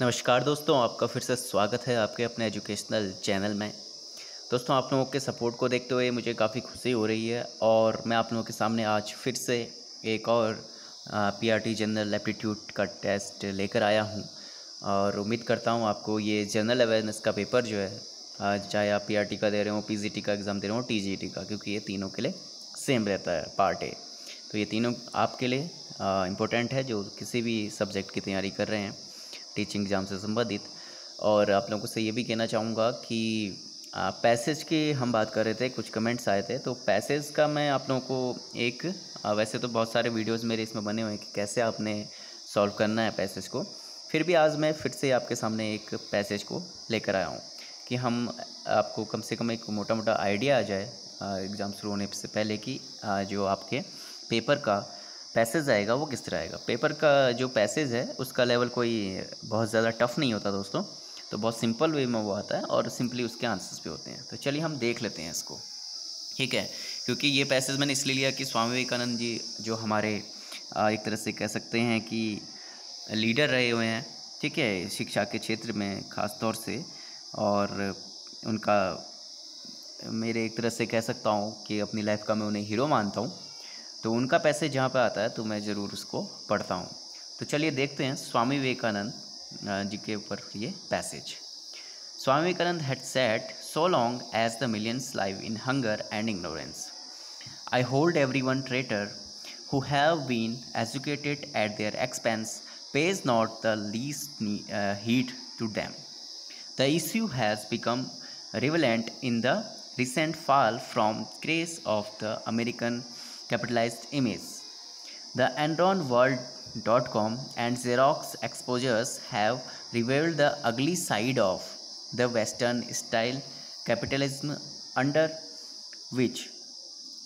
नमस्कार दोस्तों, आपका फिर से स्वागत है आपके अपने एजुकेशनल चैनल में। दोस्तों, आप लोगों के सपोर्ट को देखते हुए मुझे काफ़ी खुशी हो रही है और मैं आप लोगों के सामने आज फिर से एक और पीआरटी जनरल एप्टीट्यूड का टेस्ट लेकर आया हूँ। और उम्मीद करता हूँ आपको ये जनरल अवेयरनेस का पेपर जो है चाहे आप पीआरटी का दे रहे हो पीजीटी का एग्ज़ाम दे रहे हो टीजीटी का, क्योंकि ये तीनों के लिए सेम रहता है पार्ट ए तो ये तीनों आपके लिए इम्पोर्टेंट है जो किसी भी सब्जेक्ट की तैयारी कर रहे हैं। टीचिंग एग्ज़ाम से संबंधित। और आप लोगों से ये भी कहना चाहूँगा कि पैसेज की हम बात कर रहे थे, कुछ कमेंट्स आए थे तो पैसेज का मैं आप लोगों को एक वैसे तो बहुत सारे वीडियोस मेरे इसमें बने हुए हैं कि कैसे आपने सॉल्व करना है पैसेज को। फिर भी आज मैं फिर से आपके सामने एक पैसेज को लेकर आया हूँ कि हम, आपको कम से कम एक मोटा मोटा आइडिया आ जाए एग्ज़ाम शुरू होने से पहले कि जो आपके पेपर का पैसेज आएगा वो किस तरह आएगा? पेपर का जो पैसेज है, उसका लेवल कोई बहुत ज़्यादा टफ नहीं होता दोस्तों। तो बहुत सिंपल वे में वो आता है और सिंपली उसके आंसर्स भी होते हैं। तो चलिए हम देख लेते हैं इसको। ठीक है? क्योंकि ये पैसेज मैंने इसलिए लिया कि स्वामी विवेकानंद जी जो हमारे एक तरह से कह सकते हैं कि लीडर रहे हुए हैं, ठीक है, शिक्षा के क्षेत्र में ख़ास तौर से। और उनका, मेरे एक तरह से कह सकता हूँ कि अपनी लाइफ का मैं उन्हें हीरो मानता हूँ। तो उनका पैसे जहाँ पर आता है तो मैं ज़रूर उसको पढ़ता हूँ तो चलिए देखते हैं स्वामी विवेकानंद जी के ऊपर ये passage Swami Vivekananda had said so long as the millions live in hunger and ignorance I hold every one traitor who have been educated at their expense not the least uh, heed to them. The issue has become relevant in the recent fall from grace of the American capitalized image. The EnronWorld.com and Xerox exposures have revealed the ugly side of the Western style capitalism under which,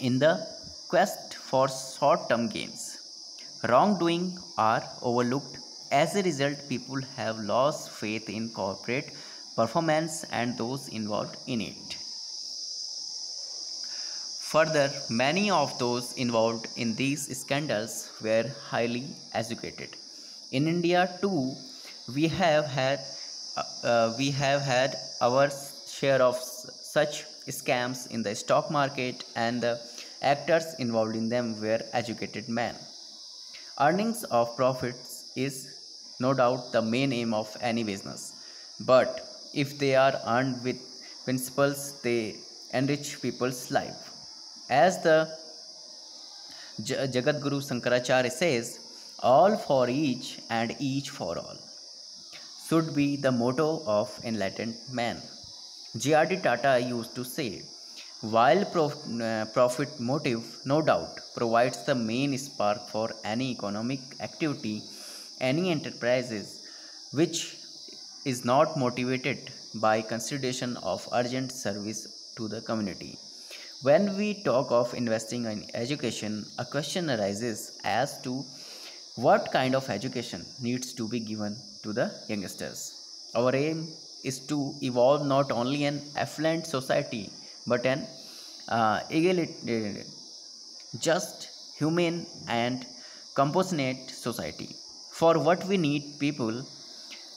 in the quest for short term gains, wrongdoing are overlooked. As a result, people have lost faith in corporate performance and those involved in it. Further, many of those involved in these scandals were highly educated. In India too, we have had uh, uh, we have had our share of such scams in the stock market and the actors involved in them were educated men. Earnings of profits is no doubt the main aim of any business, but if they are earned with principles, they enrich people's life. As the Jagat Guru Sankaracharya says, all for each and each for all should be the motto of enlightened man. J.R.D. Tata used to say, while prof- uh, profit motive no doubt provides the main spark for any economic activity, any enterprises which is not motivated by consideration of urgent service to the community when we talk of investing in education, a question arises as to what kind of education needs to be given to the youngsters. Our aim is to evolve not only an affluent society but an uh, egalitarian, just, humane, and compassionate society. For what we need people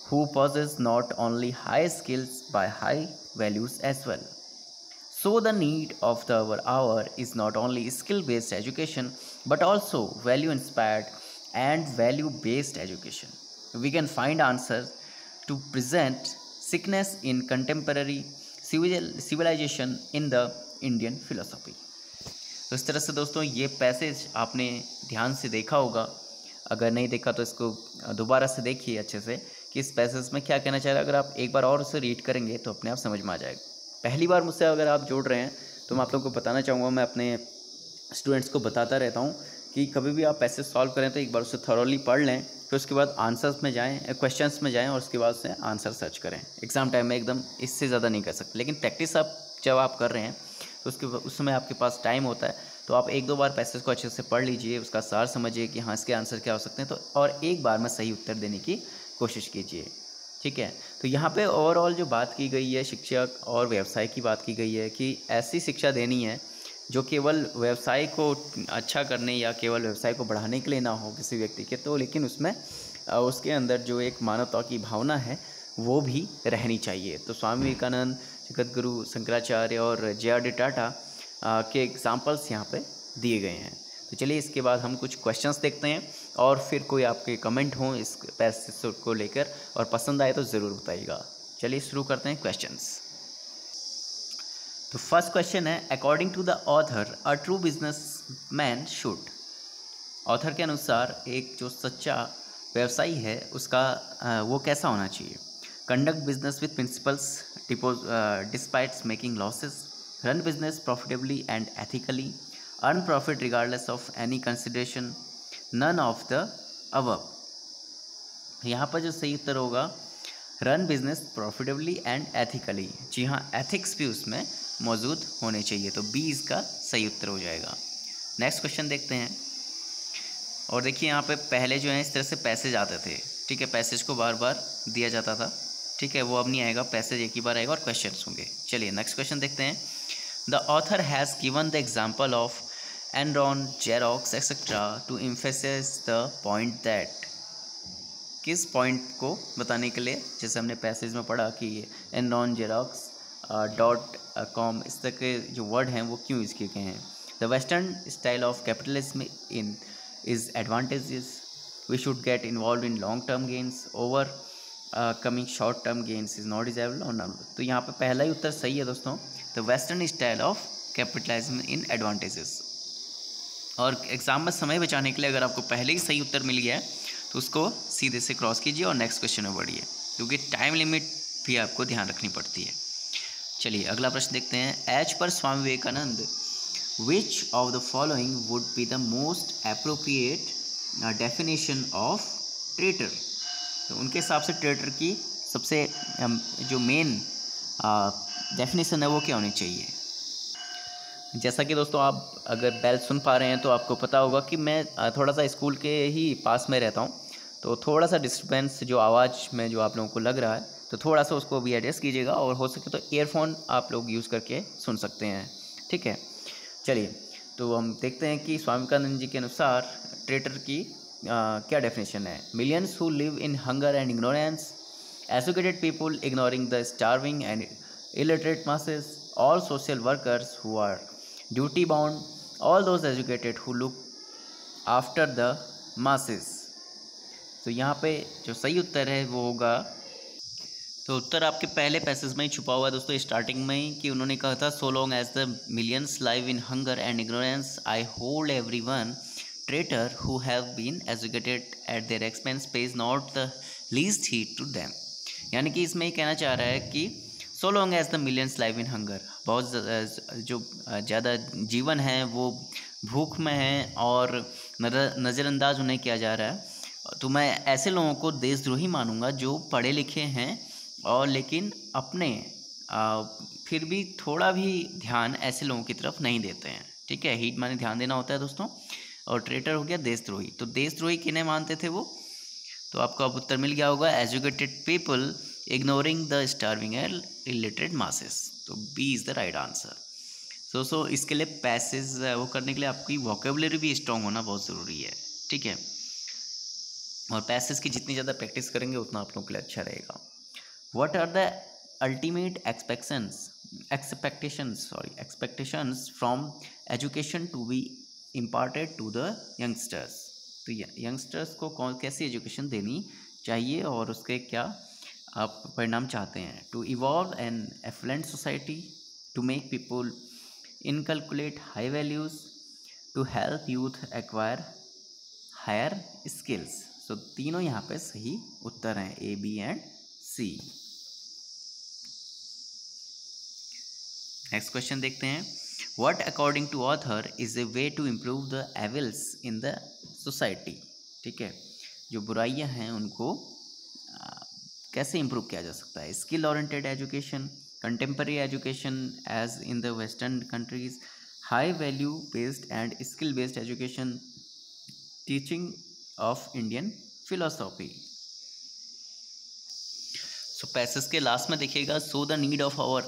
who possess not only high skills but high values as well. So, the need of the our hour is not only skill based education but also value inspired and value based education. We can find answers to present sickness in contemporary civilization in the Indian philosophy. तो इस तरह से दोस्तों ये passage आपने ध्यान से देखा होगा अगर नहीं देखा तो इसको दोबारा से देखिए अच्छे से कि इस पैसेज में क्या कहना चाह रहा है अगर आप एक बार और उसे रीड करेंगे तो अपने आप समझ में आ जाएगा पहली बार मुझसे अगर आप जुड़ रहे हैं तो मैं आप लोगों को बताना चाहूँगा, मैं अपने स्टूडेंट्स को बताता रहता हूँ कि कभी भी आप पैसे सॉल्व करें तो एक बार उसे थॉरली पढ़ लें, फिर उसके बाद आंसर्स में जाएँ क्वेश्चंस में जाएँ और उसके बाद उससे आंसर सर्च करें। एग्ज़ाम टाइम में एकदम इससे ज़्यादा नहीं कर सकते, लेकिन प्रैक्टिस आप जब आप कर रहे हैं तो उसके उस समय आपके पास टाइम होता है तो आप एक दो बार पैसेज को अच्छे से पढ़ लीजिए, उसका सार समझिए कि हाँ इसके आंसर क्या हो सकते हैं तो और एक बार में सही उत्तर देने की कोशिश कीजिए। ठीक है? तो यहाँ पे ओवरऑल जो बात की गई है, शिक्षक और व्यवसाय की बात की गई है कि ऐसी शिक्षा देनी है जो केवल व्यवसाय को अच्छा करने या केवल व्यवसाय को बढ़ाने के लिए ना हो किसी व्यक्ति के तो लेकिन उसमें उसके अंदर जो एक मानवता की भावना है, वो भी रहनी चाहिए। तो स्वामी विवेकानंद जगत गुरु शंकराचार्य और जे आर डी टाटा के एग्ज़ाम्पल्स यहाँ पे दिए गए हैं। तो चलिए इसके बाद हम कुछ क्वेश्चंस देखते हैं और फिर कोई आपके कमेंट हों इस पैसे को लेकर और पसंद आए तो ज़रूर बताइएगा। चलिए शुरू करते हैं क्वेश्चंस तो फ़र्स्ट क्वेश्चन है according to the author a true businessman should author के अनुसार एक जो सच्चा व्यवसायी है, उसका वो कैसा होना चाहिए? Conduct business with principles despites making losses run business profitably and ethically earn profit regardless of any consideration none of the above यहाँ पर जो सही उत्तर होगा run business profitably and ethically जी हाँ एथिक्स भी उसमें मौजूद होने चाहिए तो बी इसका सही उत्तर हो जाएगा। नेक्स्ट क्वेश्चन देखते हैं। और देखिए, यहाँ पे पहले जो है, इस तरह से पैसेज आते थे। ठीक है, पैसेज को बार बार दिया जाता था। ठीक है, वो अब नहीं आएगा, पैसेज एक ही बार आएगा और क्वेश्चन होंगे। चलिए नेक्स्ट क्वेश्चन देखते हैं। The author has given the example of Enron Xerox etcetera to emphasis the point that किस पॉइंट को बताने के लिए? जैसे हमने पैसेज में पढ़ा कि एनरॉन जेरोक्स डॉट कॉम इस तरह के जो वर्ड हैं, वो क्यों यूज़ किए गए हैं? The western style of capitalism in is advantages we should get involve in long term gains overcoming short term gains is not desirable और नॉट तो यहाँ पर पहला ही उत्तर सही है दोस्तों. The western style of capitalize in advantages और एग्ज़ाम में समय बचाने के लिए अगर आपको पहले ही सही उत्तर मिल गया है तो उसको सीधे से क्रॉस कीजिए और नेक्स्ट क्वेश्चन में बढ़िए क्योंकि टाइम लिमिट भी आपको ध्यान रखनी पड़ती है। चलिए अगला प्रश्न देखते हैं। एच पर Swami Vivekananda which of the following would be the most appropriate definition of traitor तो उनके हिसाब से ट्रेटर की सबसे um, जो मेन डेफिनेशन uh, है वो क्या होनी चाहिए? जैसा कि दोस्तों आप अगर बैल सुन पा रहे हैं तो आपको पता होगा कि मैं थोड़ा सा स्कूल के ही पास में रहता हूँ। तो थोड़ा सा डिस्टर्बेंस जो आवाज़ में जो आप लोगों को लग रहा है तो थोड़ा सा उसको भी एडजस्ट कीजिएगा और हो सके तो ईयरफोन आप लोग यूज़ करके सुन सकते हैं। ठीक है? चलिए तो हम देखते हैं कि स्वामी विवेकानंद जी के अनुसार ट्रेटर की आ, क्या डेफिनेशन है? Millions who live in hunger and ignorance educated people ignoring the starving and illiterate masses all social workers who are duty bound all those educated who look after the masses तो यहाँ पे जो सही उत्तर है वो होगा तो उत्तर आपके पहले पैसेज में ही छुपा हुआ है दोस्तों स्टार्टिंग में ही, कि उन्होंने कहा था so long as the millions live in hunger and ignorance I hold every one traitor who have been educated at their expense pays not the least heed to them यानी कि इसमें ये कहना चाह रहा है कि so long as the millions live in hunger बहुत जो ज़्यादा जीवन है, वो भूख में है और नज़रअंदाज उन्हें किया जा रहा है। तो मैं ऐसे लोगों को देशद्रोही मानूँगा जो पढ़े लिखे हैं और लेकिन अपने फिर भी थोड़ा भी ध्यान ऐसे लोगों की तरफ़ नहीं देते हैं। ठीक है? हीट माने ध्यान देना होता है दोस्तों। और ट्रेटर हो गया देशद्रोही। तो देशद्रोही किन्हें मानते थे वो? तो आपको अब उत्तर मिल गया होगा educated people ignoring the starving and related masses तो B is the right answer so so इसके लिए पैसेज वो करने के लिए आपकी वोकेबलरी भी स्ट्रॉन्ग होना बहुत ज़रूरी है, ठीक है? और पैसेज की जितनी ज़्यादा प्रैक्टिस करेंगे, उतना आप लोगों के लिए अच्छा रहेगा। What are the ultimate expectations expectations sorry expectations from education to be imparted to the youngsters? तो यंगस्टर्स को कौन, कैसी एजुकेशन देनी चाहिए और उसके क्या, आप परिणाम चाहते हैं? To evolve an affluent society to make people inculcate high values to help youth acquire higher skills so तीनों यहाँ पे सही उत्तर हैं A B and C next question देखते हैं. What according to author is a way to improve the evils in the society ठीक है? जो बुराइयाँ हैं उनको आ, कैसे इम्प्रूव किया जा सकता है? Skill oriented education contemporary education as in the western countries high value based and skill based education teaching of Indian philosophy so passage के लास्ट में देखिएगा so the need of hour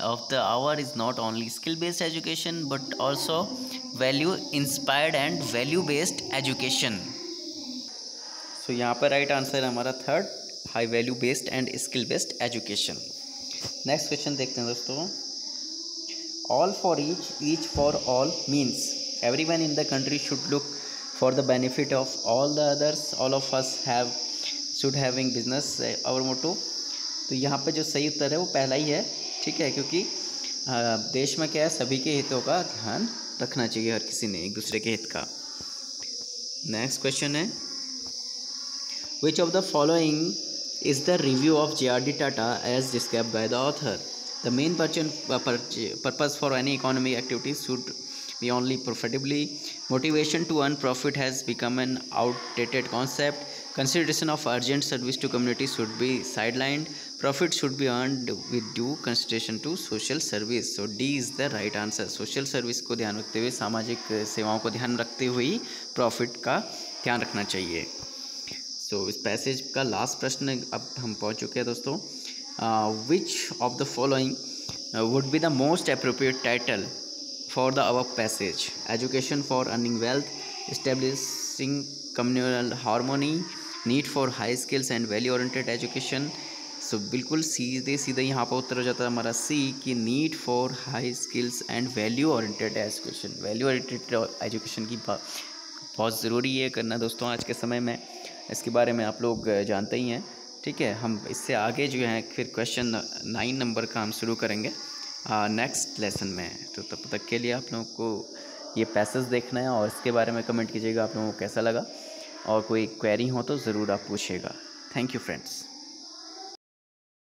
of the hour is not only skill based education, but also value, inspired and value based education. So यहाँ पर right answer है हमारा third high value based and skill based education next question देखते हैं दोस्तों। All for each each for all means every one in the country should look for the benefit of all the others all of us have should having business our motto तो यहाँ पर जो सही उत्तर है वो पहला ही है ठीक है, क्योंकि देश में क्या है, सभी के हितों का ध्यान रखना चाहिए हर किसी ने, एक दूसरे के हित का। नेक्स्ट क्वेश्चन है। Which of the following is the review of J R D Tata as describe by the author the main purpose for any economic activities should be only profitably motivation to earn profit has become an outdated concept consideration of urgent service to community should be sidelined profit should be earned with due consideration to social service so d is the right answer social service को ध्यान रखते हुए सामाजिक सेवाओं को ध्यान रखते हुए ही प्रॉफिट का ध्यान रखना चाहिए सो so, इस पैसेज का लास्ट प्रश्न अब हम पहुँच चुके हैं दोस्तों which of the following would be the most appropriate title for the above passage education for earning wealth establishing communal harmony need for high skills and value oriented education so बिल्कुल सीधे सीधे यहाँ पर उत्तर हो जाता है हमारा सी कि need for high skills and value oriented education value oriented education की बहुत ज़रूरी है करना दोस्तों आज के समय में। इसके बारे में आप लोग जानते ही हैं। ठीक है, हम इससे आगे जो है फिर क्वेश्चन नाइन नंबर का हम शुरू करेंगे। नेक्स्ट लेसन में तो तब तक के लिए आप लोगों को ये पैसेज देखना है और इसके बारे में कमेंट कीजिएगा आप लोगों को कैसा लगा। और कोई क्वेरी हो तो ज़रूर आप पूछिएगा। Thank you friends